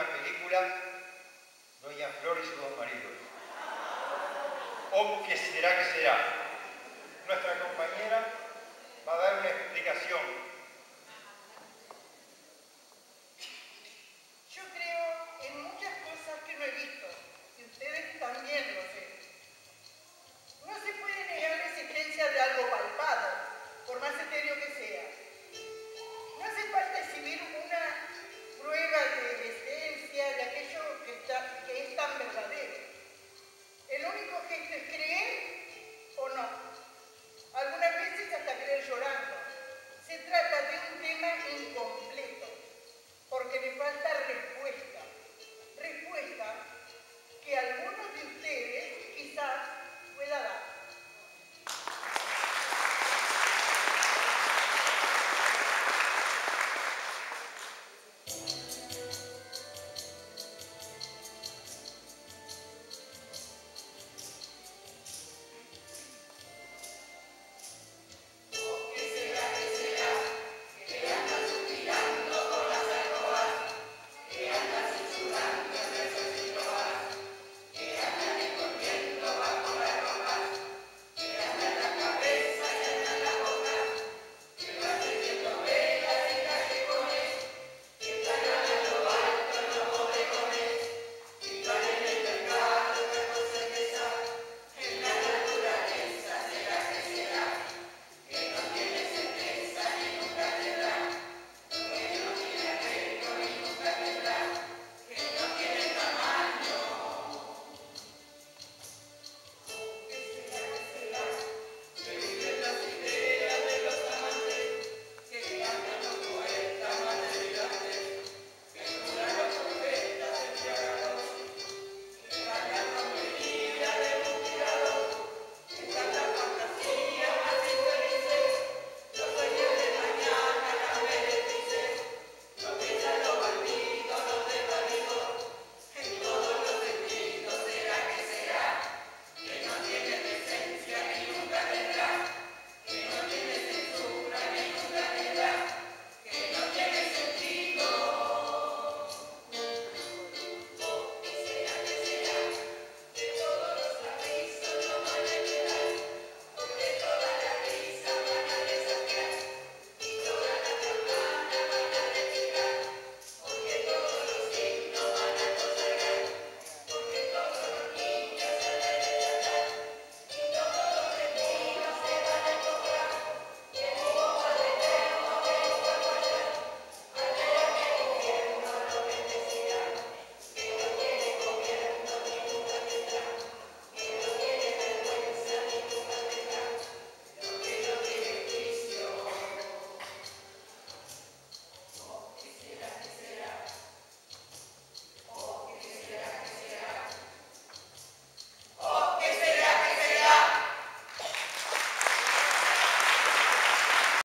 una película Doña Flor y sus dos maridos. ¿O qué será que será? Nuestra compañera va a dar una explicación que, que, que